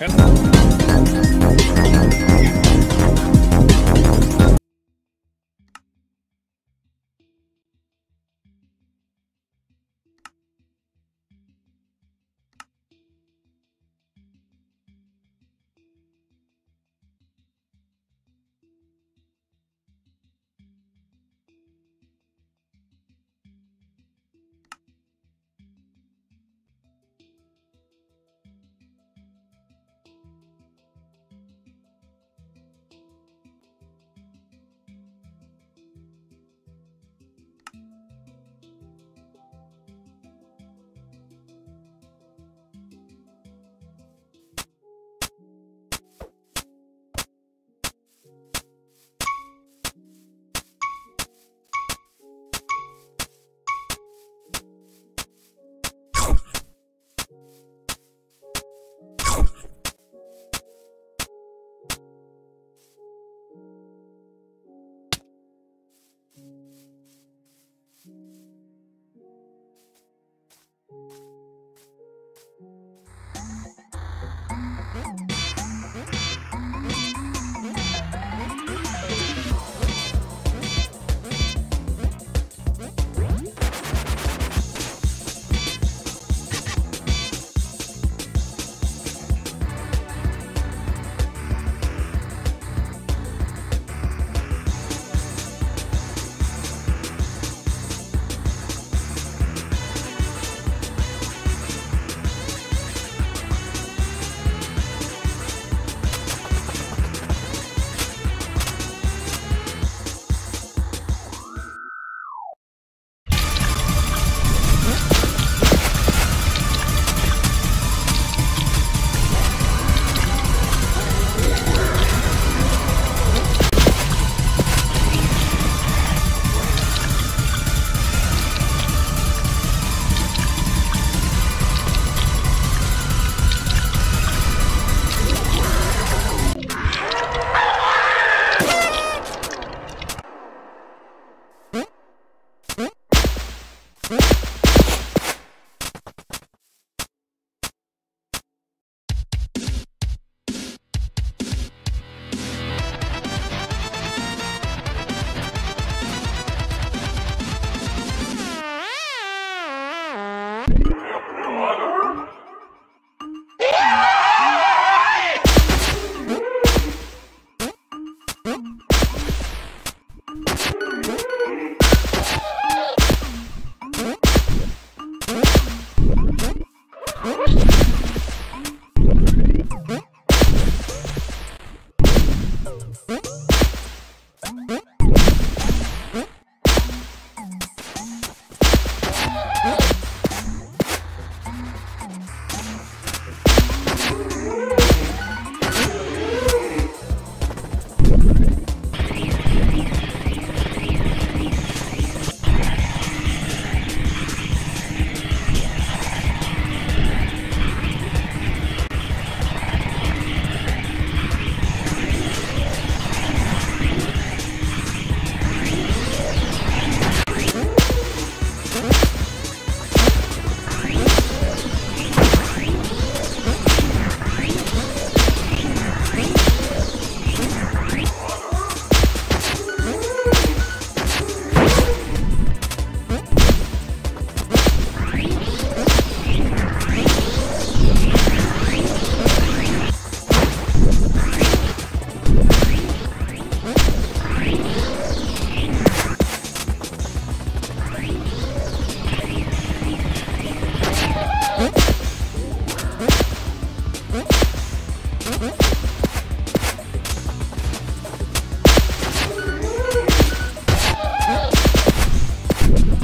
Ken?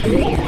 Yeah.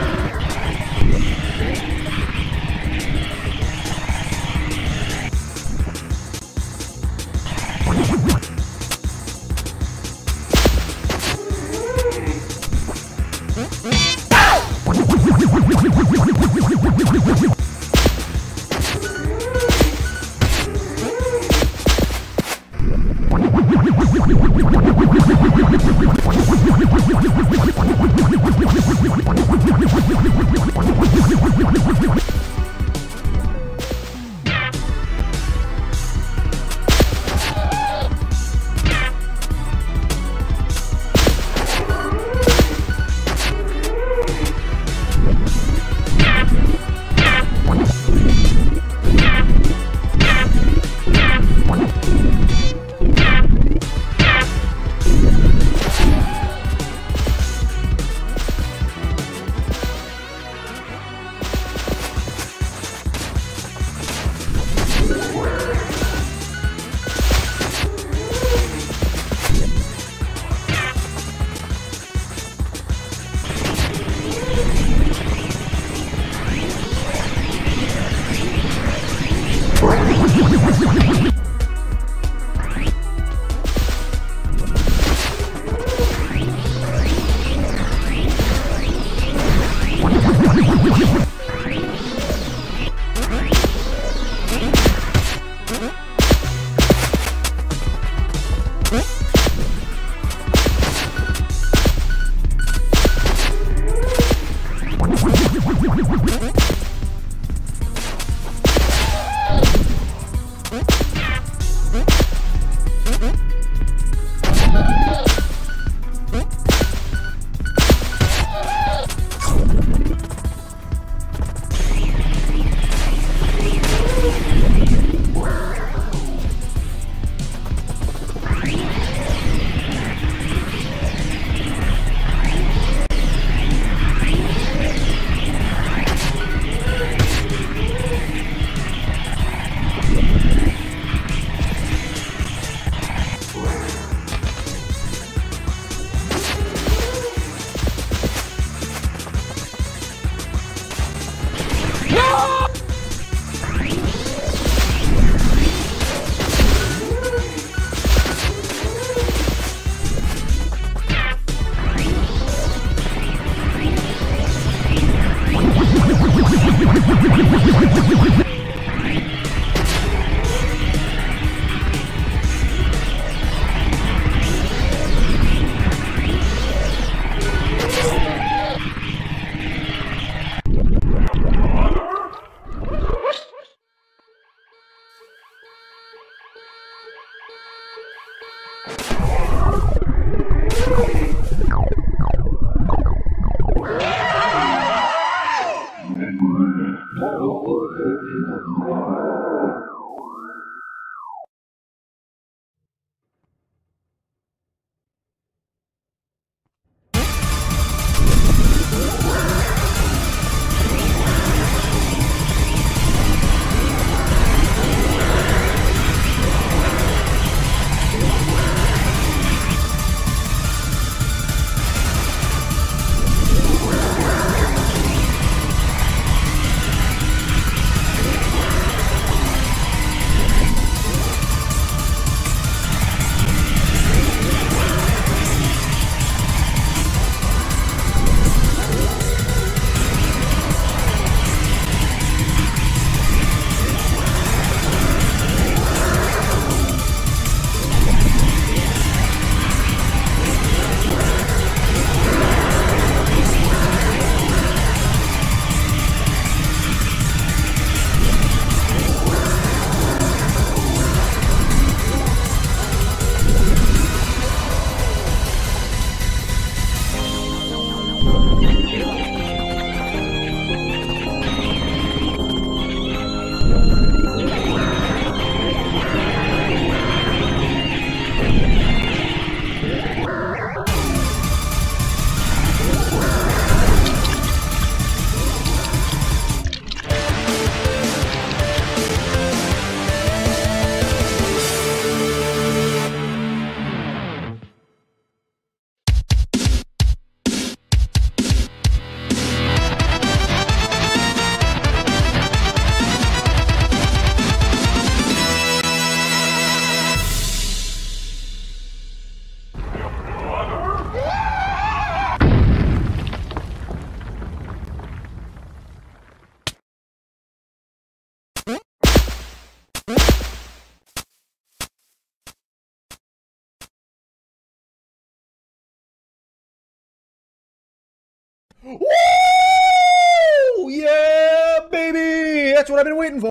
What I've been waiting for.